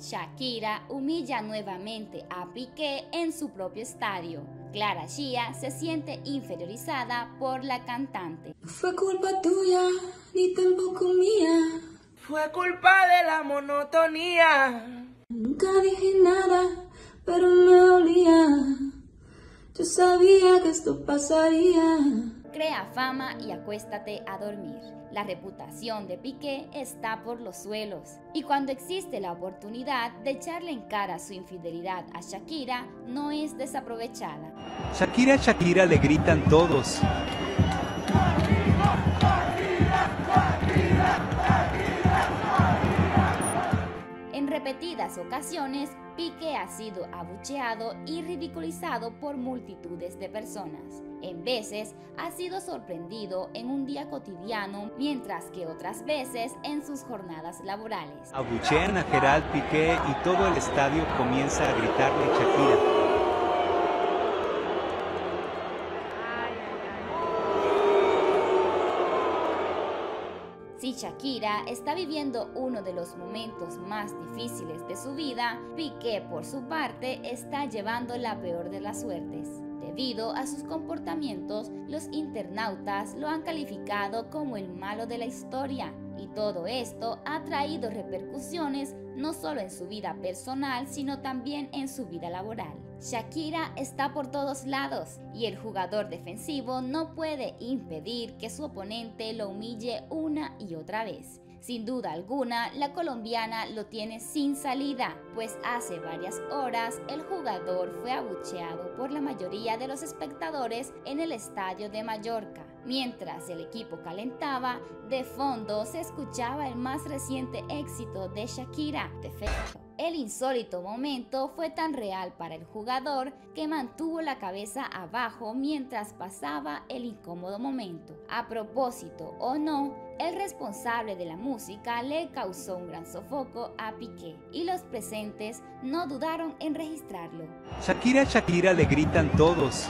Shakira humilla nuevamente a Piqué en su propio estadio. Clara Chia se siente inferiorizada por la cantante. Fue culpa tuya, ni tampoco mía. Fue culpa de la monotonía. Nunca dije nada, pero me dolía. Yo sabía que esto pasaría. Crea fama y acuéstate a dormir. La reputación de Piqué está por los suelos y cuando existe la oportunidad de echarle en cara su infidelidad a Shakira, no es desaprovechada. Shakira, Shakira le gritan todos. En repetidas ocasiones, Piqué ha sido abucheado y ridiculizado por multitudes de personas. En veces ha sido sorprendido en un día cotidiano, mientras que otras veces en sus jornadas laborales. Abuchean a Gerald Piqué y todo el estadio comienza a gritarle Shakira. Si Shakira está viviendo uno de los momentos más difíciles de su vida, Piqué por su parte está llevando la peor de las suertes. Debido a sus comportamientos, los internautas lo han calificado como el malo de la historia y todo esto ha traído repercusiones no solo en su vida personal, sino también en su vida laboral. Shakira está por todos lados y el jugador defensivo no puede impedir que su oponente lo humille una y otra vez. Sin duda alguna, la colombiana lo tiene sin salida, pues hace varias horas el jugador fue abucheado por la mayoría de los espectadores en el estadio de Mallorca. Mientras el equipo calentaba, de fondo se escuchaba el más reciente éxito de Shakira. El insólito momento fue tan real para el jugador que mantuvo la cabeza abajo mientras pasaba el incómodo momento. A propósito o no, el responsable de la música le causó un gran sofoco a Piqué y los presentes no dudaron en registrarlo. Shakira, Shakira le gritan todos.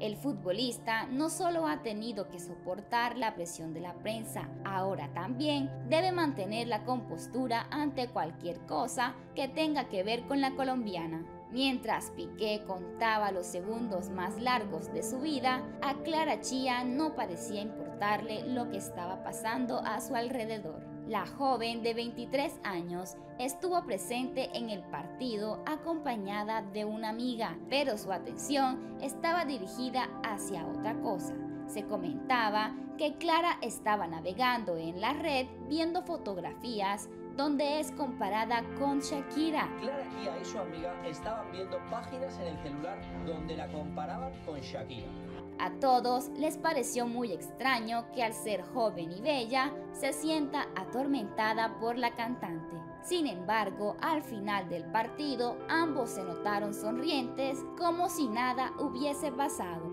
El futbolista no solo ha tenido que soportar la presión de la prensa, ahora también debe mantener la compostura ante cualquier cosa que tenga que ver con la colombiana. Mientras Piqué contaba los segundos más largos de su vida, a Clara Chía no parecía importarle lo que estaba pasando a su alrededor. La joven de 23 años estuvo presente en el partido acompañada de una amiga, pero su atención estaba dirigida hacia otra cosa. Se comentaba que Clara estaba navegando en la red viendo fotografías donde es comparada con Shakira. Clara Kia y su amiga estaban viendo páginas en el celular donde la comparaban con Shakira. A todos les pareció muy extraño que al ser joven y bella se sienta atormentada por la cantante. Sin embargo, al final del partido ambos se notaron sonrientes como si nada hubiese pasado.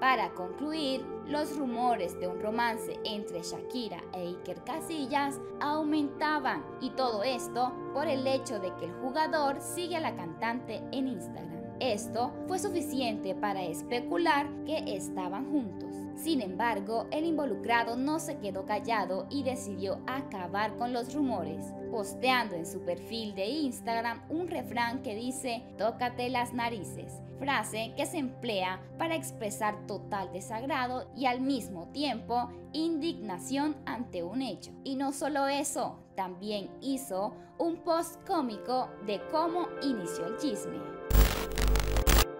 Para concluir, los rumores de un romance entre Shakira e Iker Casillas aumentaban y todo esto por el hecho de que el jugador sigue a la cantante en Instagram. Esto fue suficiente para especular que estaban juntos. Sin embargo, el involucrado no se quedó callado y decidió acabar con los rumores, posteando en su perfil de Instagram un refrán que dice tócate las narices, frase que se emplea para expresar total desagrado y al mismo tiempo indignación ante un hecho. Y no solo eso, también hizo un post cómico de cómo inició el chisme.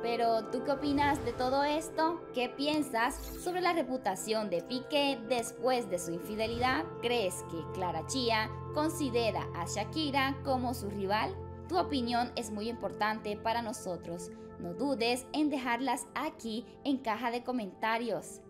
Pero, ¿tú qué opinas de todo esto? ¿Qué piensas sobre la reputación de Piqué después de su infidelidad? ¿Crees que Clara Chía considera a Shakira como su rival? Tu opinión es muy importante para nosotros. No dudes en dejarlas aquí en caja de comentarios.